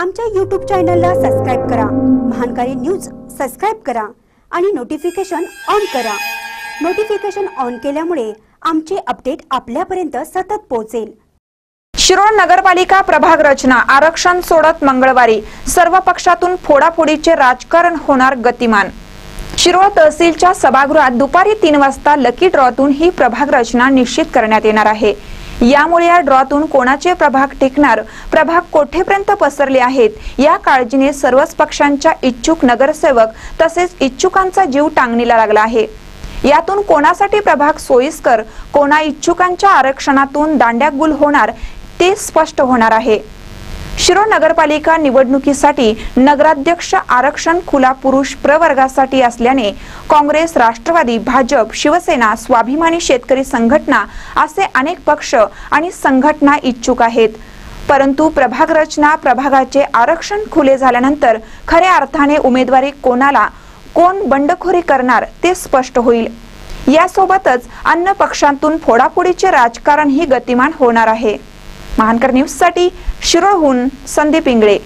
आमच्या यूट्यूब चॅनलला सबस्क्राईब करा. महानकारी न्यूज सबस्क्राईब करा आणि नोटिफिकेशन ऑन करा. नोटिफिकेशन ऑन केल्यामुळे आमचे अपडेट आपल्यापर्यंत सतत पोहोचेल. शिरोळ नगरपालिका प्रभाग रचना आरक्षण सोडत मंगळवारी. सर्व पक्षातून फोडाफोडीचे राजकारण होणार गतिमान. शिरोळ तहसीलच्या सभागृहात दुपारी तीन वाजता लकी ड्रॉतून ही प्रभाग रचना निश्चित करण्यात येणार आहे. यामुळे या ड्रॉतून कोणाचे प्रभाग टिकणार प्रभाग कोठेपर्यंत पसरले आहेत या काळजीने सर्वच पक्षांच्या इच्छुक नगरसेवक तसेच इच्छुकांचा जीव टांगणीला लागला आहे. यातून कोणासाठी प्रभाग सोयीस्कर कोणा इच्छुकांच्या आरक्षणातून दांड्यागुल होणार ते स्पष्ट होणार आहे. शिरो नगरपालिका निवडणुकीसाठी नगराध्यक्ष आरक्षण खुला पुरुष प्रवर्गासाठी असल्याने काँग्रेस राष्ट्रवादी भाजप शिवसेना स्वाभिमानी शेतकरी संघटना असे अनेक पक्ष आणि संघटना इच्छुक आहेत. परंतु प्रभाग रचना प्रभागाचे आरक्षण खुले झाल्यानंतर खऱ्या अर्थाने उमेदवारी कोणाला कोण बंडखोरी करणार ते स्पष्ट होईल. यासोबतच अन्य पक्षांतून फोडाफोडीचे राजकारण ही गतिमान होणार आहे. महानकर न्यूज शिरोहून संदीप इंगळे.